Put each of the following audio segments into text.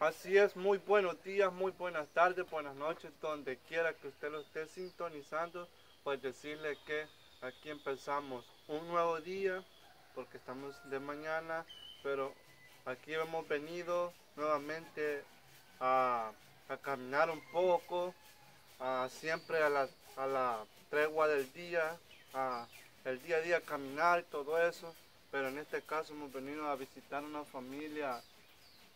Así es, muy buenos días, muy buenas tardes, buenas noches, donde quiera que usted lo esté sintonizando, pues decirle que aquí empezamos un nuevo día, porque estamos de mañana, pero aquí hemos venido nuevamente a, caminar un poco, siempre a la, a la tregua del día, a el día a día caminar, todo eso, pero en este caso hemos venido a visitar una familia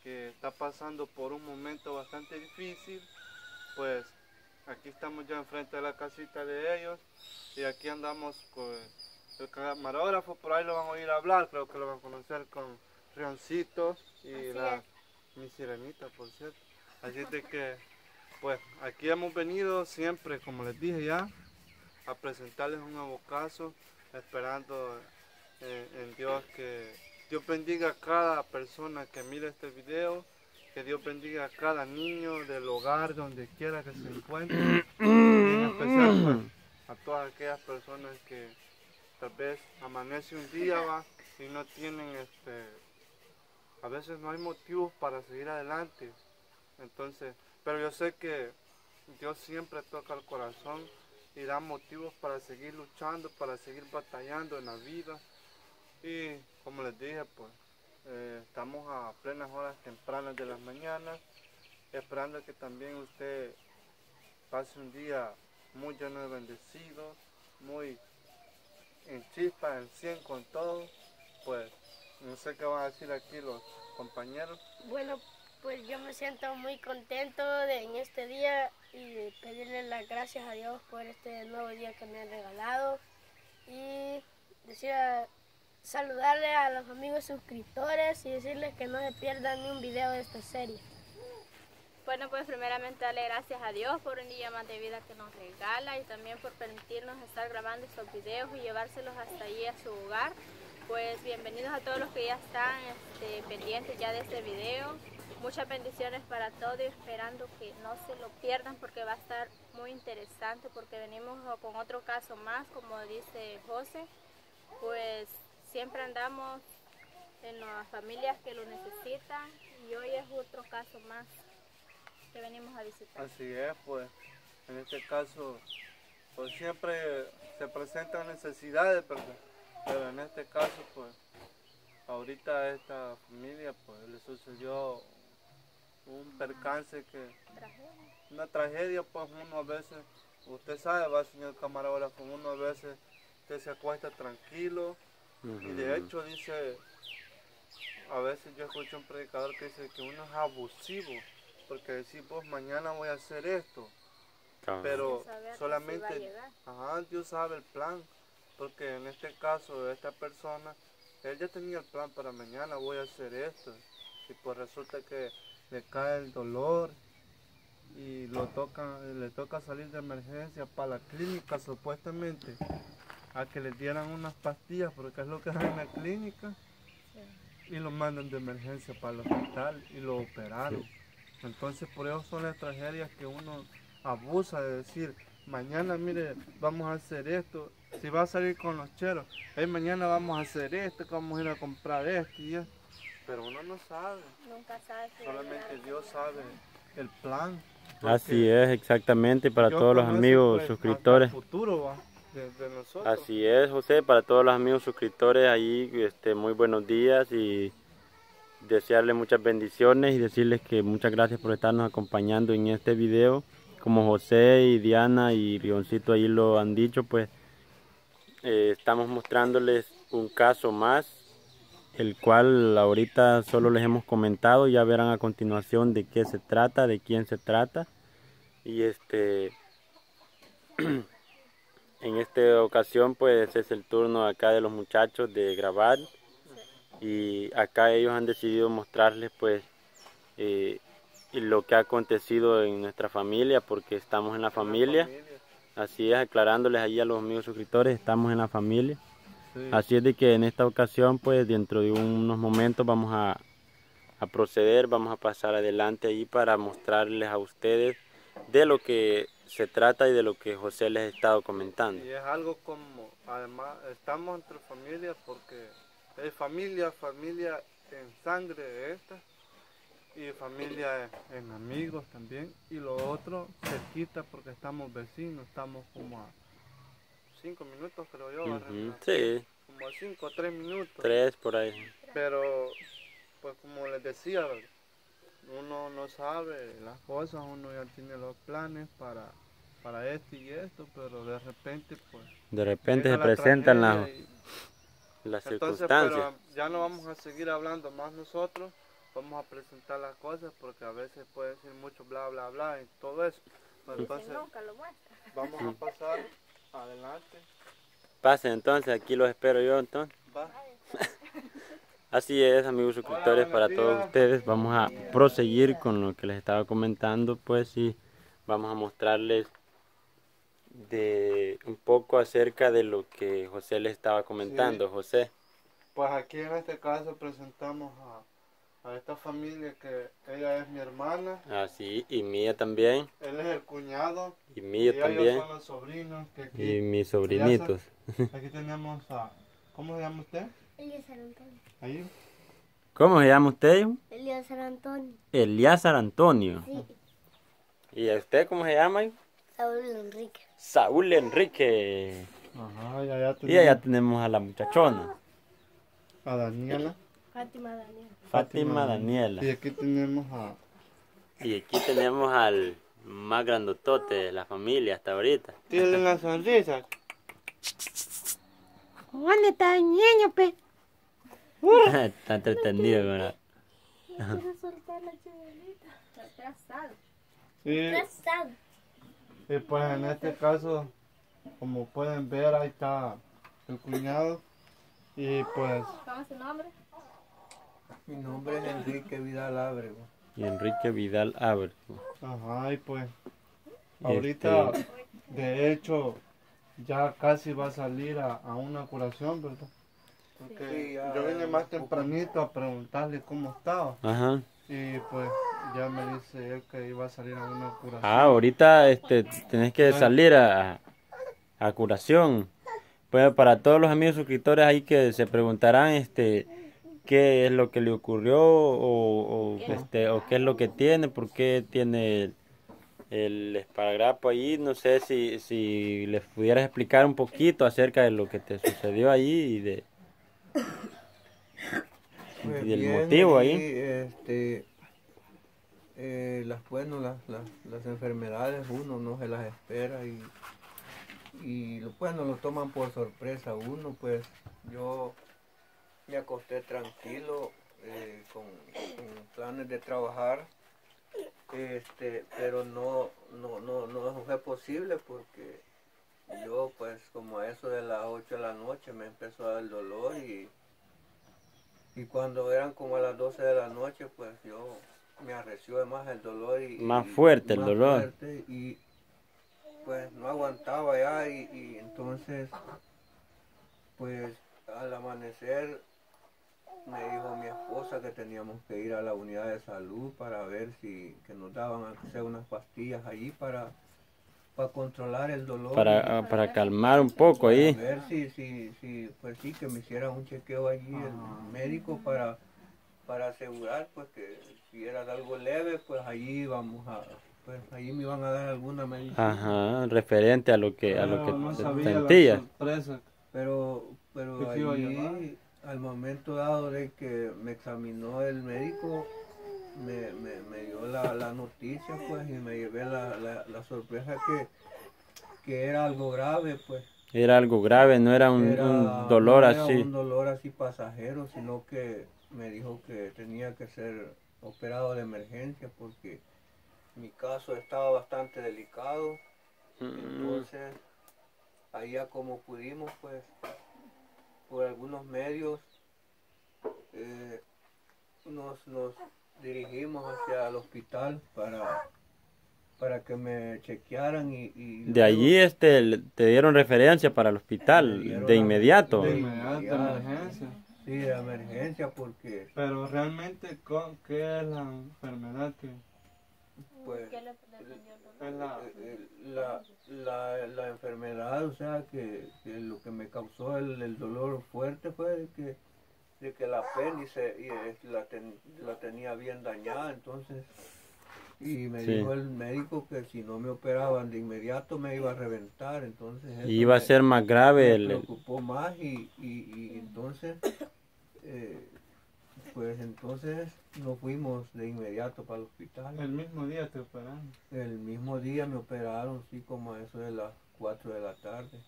que está pasando por un momento bastante difícil, pues aquí estamos ya enfrente de la casita de ellos y aquí andamos con el camarógrafo, por ahí lo vamos a a hablar, creo que lo van a conocer con Rioncito y la mi sirenita, por cierto. Así de que, pues aquí hemos venido siempre, como les dije ya, a presentarles un nuevo caso, esperando eh, en Dios que Dios bendiga a cada persona que mire este video, que Dios bendiga a cada niño del hogar, donde quiera que se encuentre, en especial pues, a todas aquellas personas que tal vez amanece un día y no tienen, este, a veces no hay motivos para seguir adelante. Entonces, pero yo sé que Dios siempre toca el corazón y da motivos para seguir luchando, para seguir batallando en la vida. Y como les dije, pues eh, estamos a plenas horas tempranas de las mañanas, esperando que también usted pase un día muy lleno de bendecidos, muy en chispa, en 100 con todo. Pues no sé qué van a decir aquí los compañeros. Bueno, pues yo me siento muy contento de, en este día y pedirle las gracias a Dios por este nuevo día que me han regalado y decir saludarle a los amigos suscriptores y decirles que no se pierdan ni un video de esta serie. Bueno, pues primeramente darle gracias a Dios por un día más de vida que nos regala y también por permitirnos estar grabando estos videos y llevárselos hasta allí a su hogar. Pues bienvenidos a todos los que ya están este, pendientes ya de este video. Muchas bendiciones para todos y esperando que no se lo pierdan porque va a estar muy interesante porque venimos con otro caso más, como dice José. Pues siempre andamos en las familias que lo necesitan y hoy es otro caso más que venimos a visitar. Así es, pues en este caso pues siempre se presentan necesidades, pero en este caso pues ahorita a esta familia pues le sucedió un percance que una tragedia pues uno a veces usted sabe va señor camarógrafo uno a veces usted se acuesta tranquilo y de hecho dice, a veces yo escucho un predicador que dice que uno es abusivo, porque decir vos mañana voy a hacer esto, pero solamente Dios sabe el plan, porque en este caso esta persona, él ya tenía el plan para mañana voy a hacer esto, y pues resulta que le cae el dolor y lo toca, le toca salir de emergencia para la clínica supuestamente a que le dieran unas pastillas porque es lo que hacen en la clínica y lo mandan de emergencia para el hospital y lo operaron. Entonces por eso son las tragedias que uno abusa de decir, mañana mire, vamos a hacer esto, si va a salir con los cheros, hey, mañana vamos a hacer esto, vamos a ir a comprar esto y esto. Pero uno no sabe. Nunca sabe. Solamente Dios sabe el plan. Así es, exactamente, para todos los amigos suscriptores. Futuro, ¿va? Así es, José, para todos los amigos suscriptores ahí, este, muy buenos días y desearles muchas bendiciones y decirles que muchas gracias por estarnos acompañando en este video. Como José y Diana y Rioncito ahí lo han dicho, pues eh, estamos mostrándoles un caso más, el cual ahorita solo les hemos comentado, ya verán a continuación de qué se trata, de quién se trata. Y este En esta ocasión pues es el turno acá de los muchachos de grabar y acá ellos han decidido mostrarles pues eh, lo que ha acontecido en nuestra familia porque estamos en la familia. Así es, aclarándoles ahí a los amigos suscriptores, estamos en la familia. Así es de que en esta ocasión pues dentro de unos momentos vamos a, a proceder, vamos a pasar adelante ahí para mostrarles a ustedes de lo que se trata y de lo que José les ha estado comentando. Y es algo como, además, estamos entre familias porque es familia, familia en sangre de esta. y familia en amigos también. Y lo otro cerquita porque estamos vecinos, estamos como a cinco minutos creo yo. Ujú, Sí, Como a cinco o tres minutos. tres por ahí. Pero, pues como les decía, uno no sabe las cosas, uno ya tiene los planes para, para esto y esto, pero de repente, pues... De repente se la presentan las, las Entonces, circunstancias. pero ya no vamos a seguir hablando más nosotros, vamos a presentar las cosas porque a veces puede decir mucho bla, bla, bla y todo eso. Pero entonces, nunca lo muestra. vamos a pasar adelante. Pasen entonces, aquí los espero yo entonces. Va. Así es, amigos suscriptores, para días. todos ustedes. Vamos a proseguir con lo que les estaba comentando, pues y vamos a mostrarles de un poco acerca de lo que José les estaba comentando. José, Pues aquí en este caso presentamos a, a esta familia que ella es mi hermana, así, y mía también, él es el cuñado y y mío también, son los sobrinos que y aquí, mis sobrinitos. aquí tenemos a... ¿Cómo se llama usted? Elías San Antonio. Ahí. ¿Cómo se llama usted? hijo? Elías San Antonio. Eliazar Antonio. Sí. ¿Y a usted cómo se llama? Saúl Enrique. Saúl Enrique. Ajá, y allá Y tenemos allá tenemos a la muchachona, a Daniela. Fátima Daniel. Fátima Daniela. Y aquí tenemos a... Y aquí tenemos al más grandotote de la familia hasta ahorita. Tiene la sonrisa. ¿Dónde está el niño, pe? Está entretenido con la- Quiero soltar la chibolita. Sí, y pues en este caso, como pueden ver, ahí está el cuñado. Y pues, ¿Cómo es su nombre? Mi nombre es Enrique Vidal Ábrego. Y Enrique Vidal Abre. ajá, y pues, Este- ahorita, de hecho, ya casi va a salir a, a una curación, ¿verdad? Porque Sí, ya- yo vine más tempranito a preguntarle cómo estaba. Ajá. Y pues, ya me dice él que iba a salir a una curación. Ah, ahorita este, tenés que salir a, a curación. Pues para todos los amigos suscriptores ahí que se preguntarán este qué es lo que le ocurrió o, o, este, o qué es lo que tiene, por qué tiene el, esparadrapo ahí. No sé si, si les pudieras explicar un poquito acerca de lo que te sucedió ahí y de, Pues y bien, motivo ahí. Este, eh, las, bueno, las, las, las enfermedades uno no se las espera y, y bueno, lo toman por sorpresa uno, pues yo me acosté tranquilo eh, con, con planes de trabajar, este, pero no, no, no, no fue posible porque yo pues como a eso de las 8 de la noche me empezó a dar el dolor y y cuando eran como a las 12 de la noche, pues yo me arreció más el dolor y... Más y- fuerte el más dolor. fuerte, y pues no aguantaba ya y, y entonces, pues al amanecer me dijo mi esposa que teníamos que ir a la unidad de salud para ver si que nos daban aunque sea unas pastillas allí para, para controlar el dolor. para, ah, para calmar un poco Para ahí. ver si, si, si, pues sí, que me hicieran un chequeo allí el médico para, para asegurar pues que si era de algo leve, pues allí vamos a, pues allí me iban a dar alguna medicina. Ajá, referente a lo que a lo Pero que no sentías. Pero, pero ¿Qué te iba a allí, al momento dado de que me examinó el médico, me, me, me dio la, la noticia pues y me llevé la, la, la sorpresa que, que era algo grave pues. Era algo grave, no era un, Era- un dolor no era así. un dolor así pasajero, sino que me dijo que tenía que ser operado de emergencia porque mi caso estaba bastante delicado. Mm, Entonces, allá como pudimos, pues, por algunos medios, eh, nos, nos dirigimos hacia el hospital para, para que me chequearan y... y De luego- allí este te dieron referencia para el hospital de inmediato. De inmediato, de emergencia. Sí, de emergencia porque, Pero realmente, ¿con- ¿qué es la enfermedad que pues, ¿Qué le la... eh, la, la, la enfermedad, o sea, que, que lo que me causó el, el dolor fuerte fue que de que el apéndice y, eh, la, ten- la tenía bien dañada, entonces, y me Sí. dijo el médico que si no me operaban de inmediato me iba a reventar, entonces Y iba a me- ser más grave me el, el- preocupó más y, y, y entonces, eh, pues entonces nos fuimos de inmediato para el hospital. El mismo día te operaron. El mismo día me operaron, sí, como a eso de las 4 de la tarde.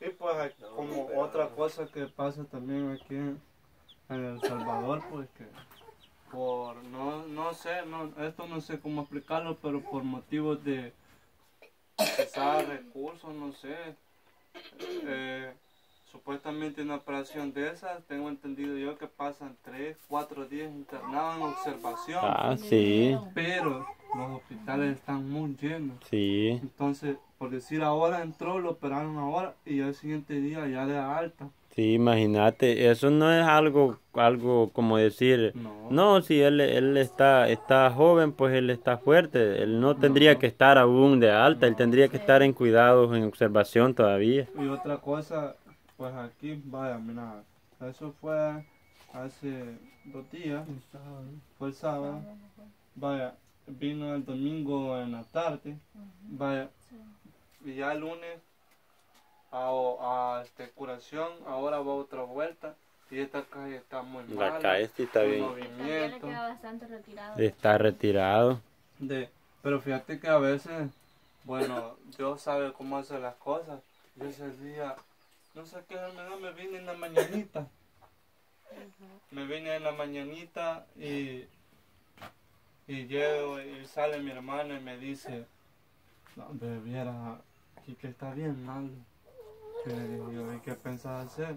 Y pues No, como otra cosa que pasa también aquí en, El Salvador, pues que por, no, no sé, no, esto no sé cómo explicarlo, pero por motivos de quizás recursos, no sé, eh, supuestamente una operación de esas, tengo entendido yo que pasan 3, 4 días internados en observación, Ah, sí, pero los hospitales están muy llenos. sí. Entonces, por decir ahora entró, lo operaron ahora y al siguiente día ya de alta. Sí, imagínate, eso no es algo, algo como decir, No. no, si él, él está, está joven, pues él está fuerte, él no tendría que estar aún de alta, él tendría que estar en cuidados, en observación todavía. Y otra cosa, pues aquí, vaya, mira, eso fue hace dos días, fue el sábado, vaya, vino el domingo en la tarde, vaya, y ya el lunes a, a este, curación, ahora va otra vuelta, y esta calle está muy mala. La calle sí está bien, movimiento. queda bastante retirado. está retirado. De, pero fíjate que a veces, bueno, Dios sabe cómo hace las cosas. Yo ese día, no sé qué enfermedad, me vine en la mañanita. Me vine en la mañanita y, y llego y sale mi hermano y me dice, no, que, que está bien malo. Y le digo yo, ¿y qué pensás hacer?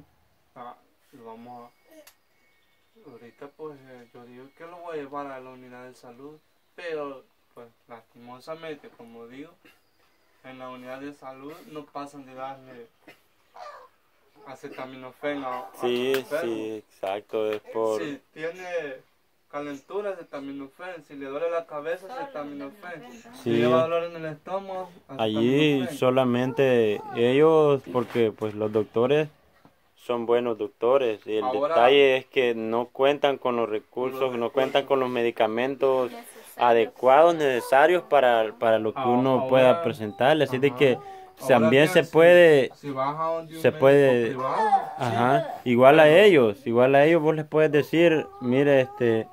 Ah, y vamos a... Ahorita pues eh, yo digo que lo voy a llevar a la unidad de salud, pero pues lastimosamente, como digo, en la unidad de salud no pasan de darle acetaminofén a, a Sí, enfermos. sí, exacto, es por... Si tiene calentura, acetaminofén. Si le duele la cabeza, acetaminofén. Si Sí. lleva dolor en el estómago, Allí solamente ellos, porque pues los doctores son buenos doctores y el Ahora- detalle es que no cuentan con los recursos, no cuentan con los medicamentos adecuados, necesarios para, para lo que Ahora- uno pueda presentarle. Así de que Ahora también se puede, si se puede- privado, ajá, igual a ellos, igual a ellos vos les puedes decir, mire, este,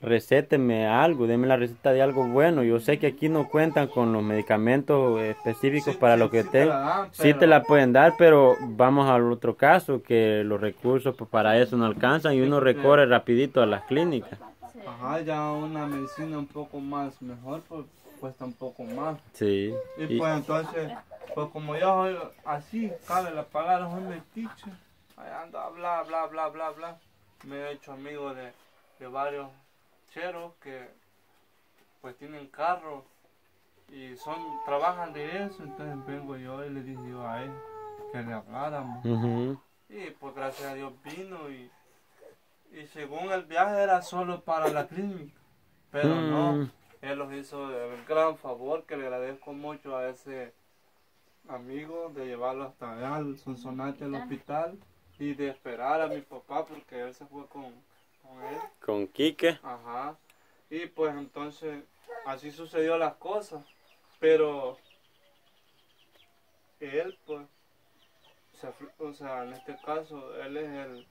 recéteme algo, deme la receta de algo bueno. Yo sé que aquí no cuentan con los medicamentos específicos Sí, para sí, lo que sí te tengo. la dan, Sí te pero- la pueden dar, pero vamos al otro caso, que los recursos pues, para eso no alcanzan y uno recorre rapidito a las clínicas. Ajá, ya una medicina un poco más mejor, pues cuesta un poco más. Sí. Y, Y- pues entonces, pues como yo soy así, cabe la pagar un metiche, ahí ando a bla, bla, bla, bla, bla. Me he hecho amigo de, de varios cheros que pues tienen carro y son trabajan de eso, entonces vengo yo y le dije yo a él que le habláramos. Ujú. Y pues gracias a Dios vino y, y según el viaje era solo para la clínica, pero no. Mm. Él nos hizo el gran favor que le agradezco mucho a ese amigo de llevarlo hasta allá al Sonsonate al hospital y de esperar a mi papá porque él se fue con, con él. Con Quique. Ajá. Y pues entonces así sucedió las cosas. Pero él pues, se o sea, en este caso, él es el,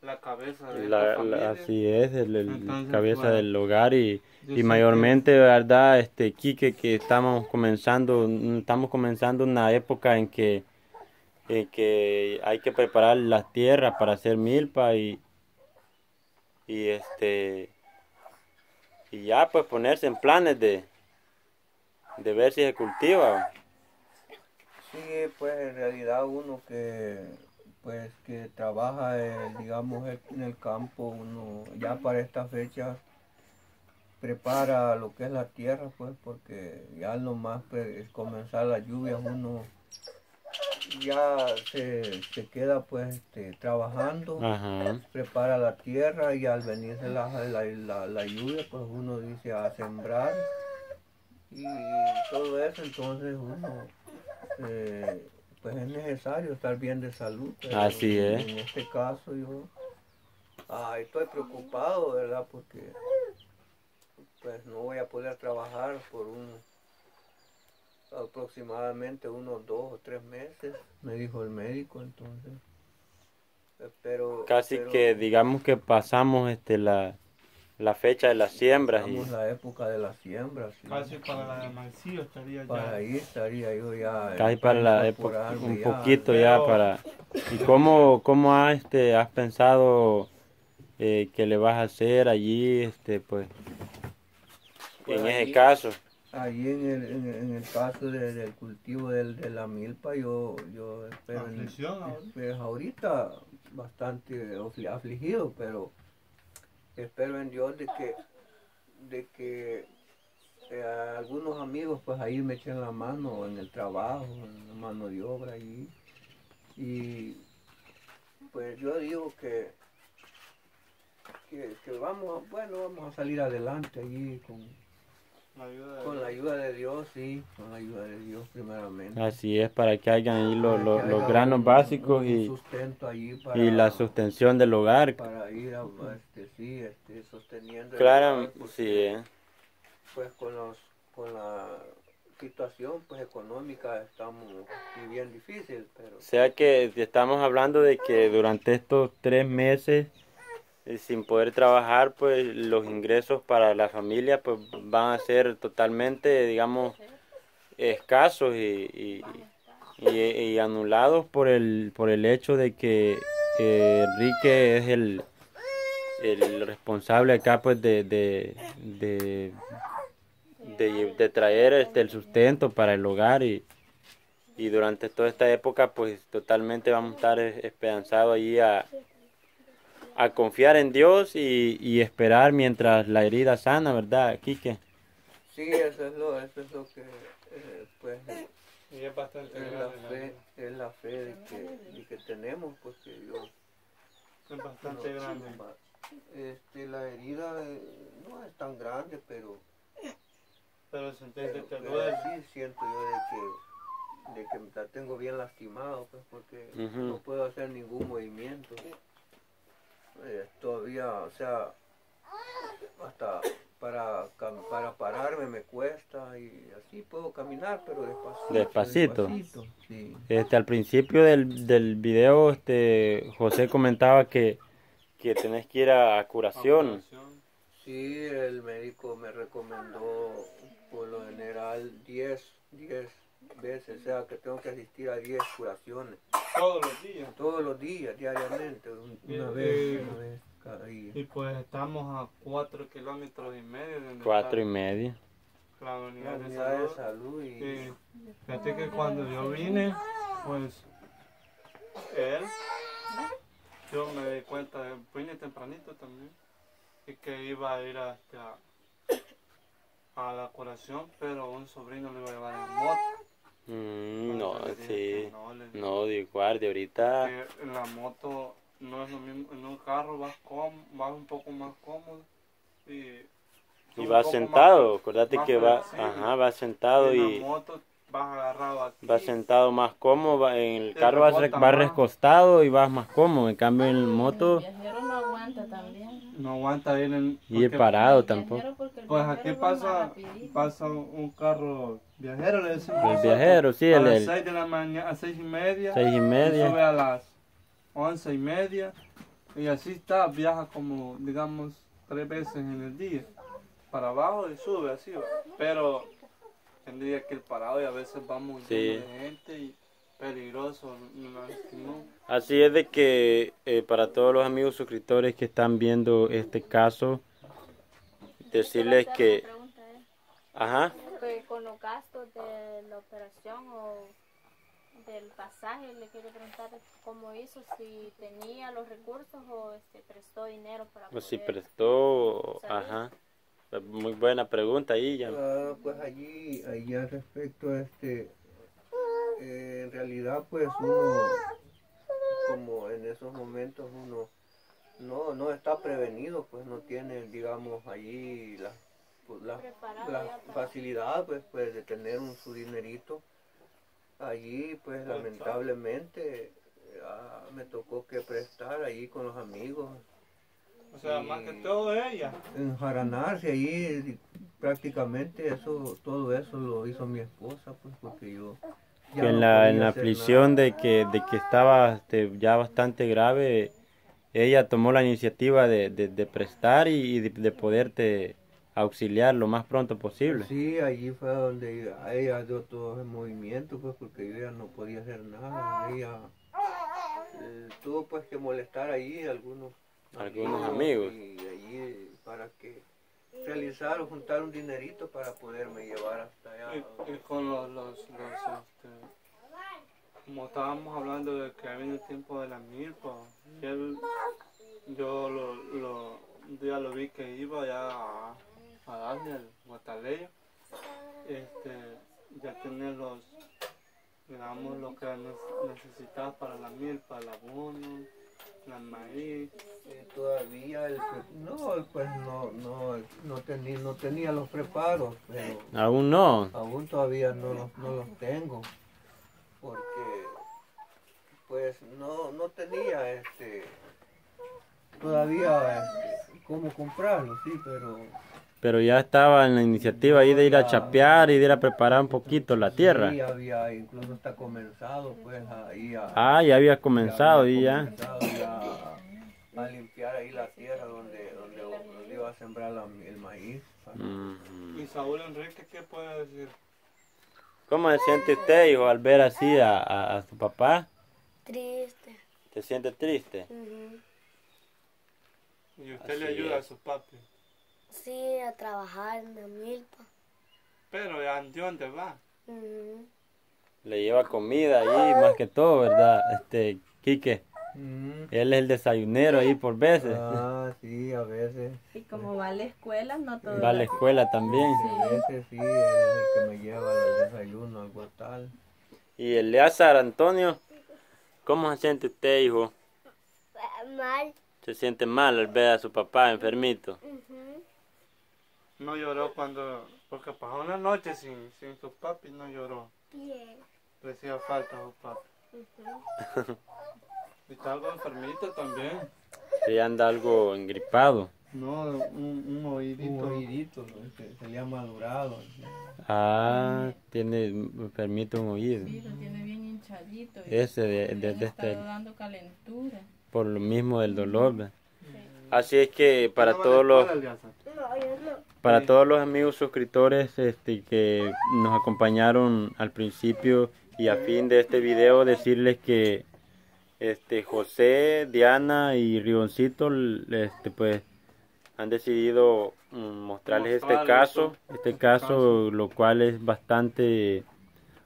la cabeza de La- esta la- familia. así es, el, el Entonces, cabeza bueno, del hogar y, y mayormente, ¿verdad? Este, Quique, que estamos comenzando, mm, estamos comenzando una época en que, en que hay que preparar las tierras para hacer milpa y, y este, y ya pues ponerse en planes de, de ver si se cultiva. Sí, pues en realidad uno que pues que trabaja eh, digamos en el campo, uno ya para esta fecha prepara lo que es la tierra pues porque ya lo más pues, es comenzar las lluvias uno ya se, se queda pues este, trabajando, Ajá. prepara la tierra y al venirse la, la, la, la lluvia pues uno dice a sembrar y todo eso entonces uno eh, pues es necesario estar bien de salud pero Así es. en este caso yo Ah, estoy preocupado, ¿verdad? Porque pues no voy a poder trabajar por un aproximadamente unos dos o tres meses, me dijo el médico, entonces. eh, Pero Casi pero que digamos que pasamos este la, la fecha de las siembras y la época de la siembra, sí. Casi para la de Mancillo estaría ya. Para ahí estaría yo ya. casi eh, para la época un ya. poquito ya para y cómo cómo has este has pensado eh, que le vas a hacer allí este pues Pues en ese allí- caso Allí en el, en, el- en el caso de- del cultivo del, de la milpa, yo, yo espero. en- Aflicción ahora. pues ahorita bastante afli- afligido, pero espero en Dios de que, de que eh, algunos amigos pues ahí me echen la mano en el trabajo, en la mano de obra allí. Y pues yo digo que, que, que vamos, a- bueno, vamos a salir adelante allí con, La ayuda de con la ayuda de Dios, sí, con la ayuda de Dios primeramente. así es para que hayan ahí los, Para los, granos un- básicos un y, sustento allí para, y la sustención del hogar para ir a, este, sí, este, sosteniendo el claro hogar, porque, sí eh. pues con los con la situación pues económica estamos bien difícil pero O sea que estamos hablando de que durante estos tres meses sin poder trabajar, pues los ingresos para la familia pues van a ser totalmente, digamos, escasos y, y, anulados por el, por el hecho de que eh, Enrique es el, el responsable acá pues de, de, de, de- de traer este, el sustento para el hogar y, y durante toda esta época pues totalmente vamos a estar eh, esperanzados allí a, a confiar en Dios y, y esperar mientras la herida sana, ¿verdad, Quique? sí eso es lo eso es lo que eh, pues Y es bastante es la fe es la fe de que, de que tenemos pues que Dios Es bastante grande. este la herida eh, no es tan grande pero Pero sentís que Pero, te pero duele. sí siento yo de que, de que la tengo bien lastimado, pues porque no puedo hacer ningún movimiento. Eh, todavía, o sea, hasta para, para pararme me cuesta y así puedo caminar, pero despacito. Despacito. despacito, sí. Este, al principio del, del video, este, José comentaba que, que tenés que ir a, curación. Operación. Sí, el médico me recomendó por lo general 10, 10 veces, o sea que tengo que asistir a 10 curaciones. Todos los días. Todos los días, diariamente, un- una Eh, vez, eh, una vez cada día. Y pues estamos a 4 kilómetros y medio de donde Cuatro y media. la unidad La de unidad de salud. salud y Y fíjate que cuando yo vine, pues él, yo me di cuenta, vine tempranito también, y que iba a ir hasta a la curación, pero un sobrino lo iba a llevar en moto. Mm, no, sí. no, de guardia, ahorita. la moto no es lo mismo, en un carro vas, cóm- vas un poco más cómodo y, vas sentado, más- acuérdate más que va, ajá, vas sentado en y la moto vas agarrado aquí. vas sentado más cómodo, va- en el carro vas, vas recostado y vas más cómodo, en cambio en moto El viajero no aguanta también. No aguanta ir en... y porque, parado El tampoco. Pues aquí pasa, pasa un carro viajero, le decimos. El viajero, sí, a el, las el 6 de la mañana, a 6 y media. seis y y sube media. a las 11 y media. Y así está, viaja como, digamos, tres veces en el día. Para abajo y sube, así va. Pero tendría que ir parado y a veces vamos Sí. lleno de gente y peligroso. no, no. Así es de que eh, para todos los amigos suscriptores que están viendo este caso, decirles que, pregunta, ¿eh? ajá, Que con los gastos de la operación o del pasaje, le quiero preguntar cómo hizo, si tenía los recursos o este, prestó dinero para si poder- prestó, ajá, muy buena pregunta ahí ya. Ah, pues allí, allí al respecto, este, eh, en realidad pues uno, como en esos momentos uno no, no está prevenido, pues no tiene, digamos, allí la, pues, la, la facilidad pues, pues de tener un, su dinerito. Allí pues lamentablemente ah, me tocó que prestar allí con los amigos O sea, Y- más que todo ella. enjaranarse ahí prácticamente eso todo eso lo hizo mi esposa pues porque yo ya en no la, en la aflicción nada. de que, de que estaba este, ya bastante grave, ella tomó la iniciativa de, de, de prestar y, y de, de poderte auxiliar lo más pronto posible. sí allí fue donde ella dio todo el movimiento pues porque yo ya no podía hacer nada ella eh, tuvo pues que molestar ahí a algunos Algunos amigos. y allí para que realizar o juntar un dinerito para poderme llevar hasta allá Y, y con los, los, los, este, como estábamos hablando de que viene el tiempo de la milpa, y él, yo lo, lo, un día lo vi que iba ya a, a darle al guataleyo, este, ya tenía los, digamos, lo que ne- necesitaba para la milpa, el abono, la maíz, Eh, todavía el no pues no no no tenía no tenía los preparos pero Aún no. aún todavía no los no los tengo porque pues no no tenía este todavía este, cómo comprarlos sí pero Pero ya estaba en la iniciativa ahí de ir a chapear y de ir a preparar un poquito la tierra. sí había incluso está comenzado pues ahí a Ah, ya había comenzado había y ya. comenzado ya a, a limpiar ahí la tierra donde donde, donde iba a sembrar la- el maíz Ujú. y Saúl Enrique, ¿qué puede decir? ¿Cómo se siente usted, hijo, al ver así a, a, a su papá? Triste. ¿Se siente triste? Y usted le ayuda a es. su papi, Sí, a trabajar en la milpa. pero ¿a dónde va? Ujú. Le lleva comida ahí, más que todo, ¿verdad? Este, Quique, él es el desayunero ahí por veces. Ah, sí, a veces. Y como va a la escuela, no todo. Va a la escuela también. A veces sí, él es el que me lleva al desayuno, algo tal. Y Eleazar Antonio, ¿cómo se siente usted, hijo? Mal. ¿Se siente mal al ver a su papá enfermito? Ujú. No lloró cuando, porque pasó una noche sin, sin su papi, no lloró. Bien. Le hacía falta a su papi. y está algo enfermito también. Sí, anda algo engripado. No, un, un oídito. Un oídito, ¿no? se, se le ha madurado. Ah, tiene enfermito un oído. Sí, lo tiene bien hinchadito. Ese de, le de- este, dando calentura. por lo mismo del dolor. Así es que para ¿No va a todos la los para todos los amigos suscriptores este, que nos acompañaron al principio y a fin de este video decirles que este José, Diana y Rigoncito este pues han decidido mm, mostrarles este caso, este este caso, caso. lo cual es bastante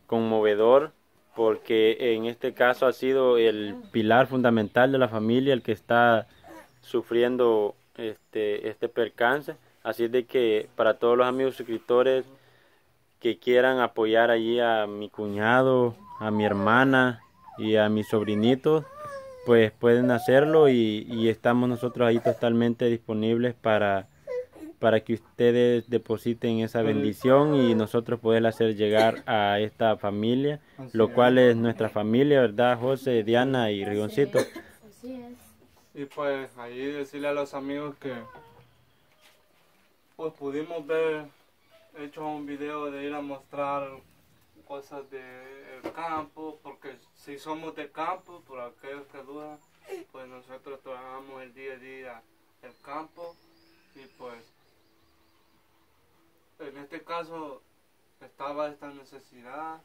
conmovedor porque en este caso ha sido el pilar fundamental de la familia el que está sufriendo este este percance así es de que para todos los amigos suscriptores que quieran apoyar allí a mi cuñado a mi hermana y a mis sobrinitos pues pueden hacerlo y, y estamos nosotros ahí totalmente disponibles para para que ustedes depositen esa bendición y nosotros poder hacer llegar a esta familia, Así lo es. cual es nuestra familia, ¿verdad? José, Diana y Rigoncito. Así es. Y pues ahí decirle a los amigos que pues pudimos ver hecho un video de ir a mostrar cosas del campo, porque si somos de campo, por aquellos que dudan, pues nosotros trabajamos el día a día el campo y pues en este caso estaba esta necesidad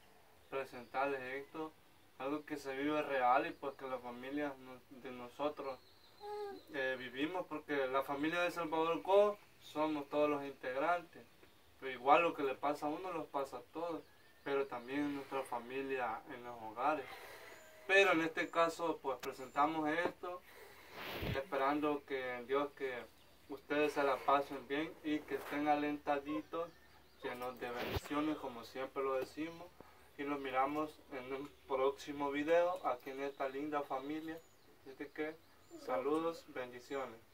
presentarles esto, algo que se vive real y pues que la familia no- de nosotros eh, vivimos porque la familia de Salvador Co somos todos los integrantes. Pero igual lo que le pasa a uno los pasa a todos, pero también en nuestra familia en los hogares. Pero en este caso pues presentamos esto esperando que Dios que ustedes se la pasen bien y que estén alentaditos, llenos de bendiciones como siempre lo decimos y nos miramos en un próximo video aquí en esta linda familia. Así que saludos, bendiciones.